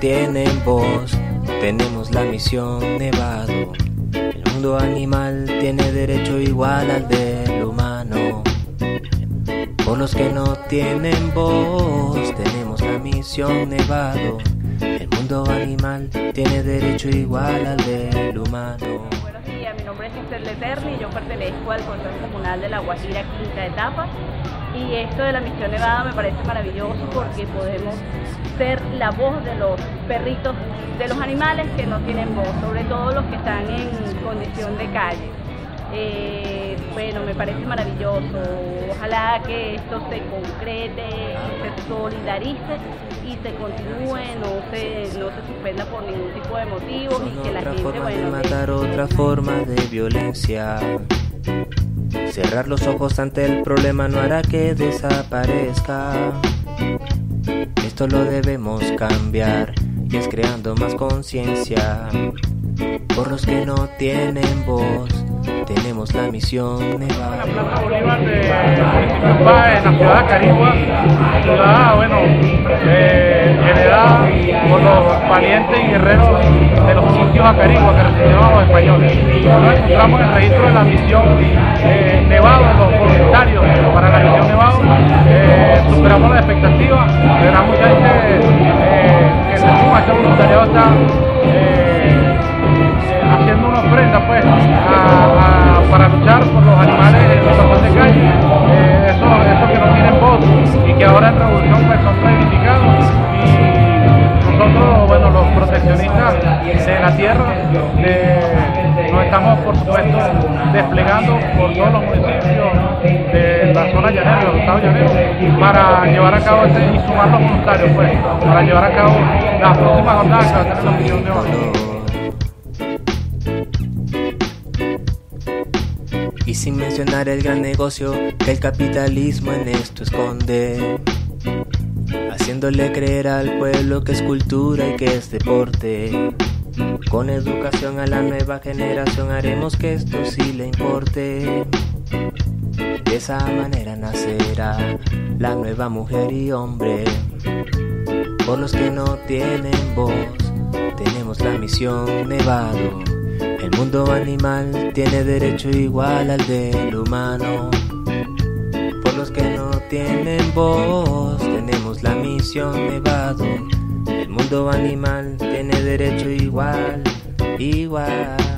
tienen voz, tenemos la misión Nevado. El mundo animal tiene derecho igual al del humano. Por los que no tienen voz, tenemos la misión Nevado. El mundo animal tiene derecho igual al del humano. Nombre es Esther Leterni yo pertenezco al Consejo Comunal de La Guajira Quinta Etapa. Y esto de la misión Nevada me parece maravilloso porque podemos ser la voz de los perritos, de los animales que no tienen voz, sobre todo los que están en condición de calle. Eh, bueno, me parece maravilloso. Ojalá que esto se concrete se solidarice y se continúe, no se, no se suspenda por ningún tipo de motivo y que la otra gente, forma bueno, de matar, otra forma de violencia. Cerrar los ojos ante el problema no hará que desaparezca. Esto lo debemos cambiar y es creando más conciencia. Por los que no tienen voz, tenemos la misión Nevada. Plaza Bolívar municipio Páez, en la ciudad de Carigua, ciudad, bueno, eh, heredada por los valientes y guerreros de los indios Acarigua que resistieron a los españoles. Nos encontramos en el registro de la misión eh, Nevado, los voluntarios para la misión Nevado. Eh, superamos las expectativas, de verdad mucha gente eh, que se suma a este voluntariado está nos estamos por supuesto desplegando por todos los municipios de la zona llanera, de los estados llaneros, para llevar a cabo este y sumar los voluntarios pues, para llevar a cabo las próximas jornadas que va a tener la misión de color. Y sin mencionar el gran negocio que el capitalismo en esto esconde, haciéndole creer al pueblo que es cultura y que es deporte. Con educación a la nueva generación haremos que esto sí le importe. De esa manera nacerá la nueva mujer y hombre. Por los que no tienen voz, tenemos la misión Nevado. El mundo animal tiene derecho igual al del humano. Por los que no tienen voz, tenemos la misión Nevado. Mundo animal tiene derecho igual, igual.